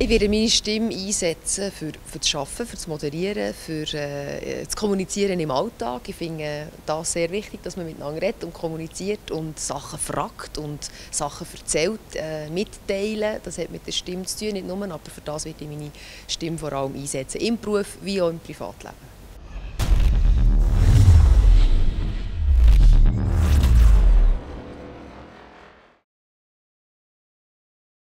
Ich werde meine Stimme einsetzen für, für das Arbeiten, für das Moderieren, für äh, das Kommunizieren im Alltag. Ich finde das sehr wichtig, dass man miteinander redet und kommuniziert und Sachen fragt und Sachen erzählt, äh, mitteilen. Das hat mit der Stimme zu tun, nicht nur, aber für das werde ich meine Stimme vor allem einsetzen, im Beruf wie auch im Privatleben.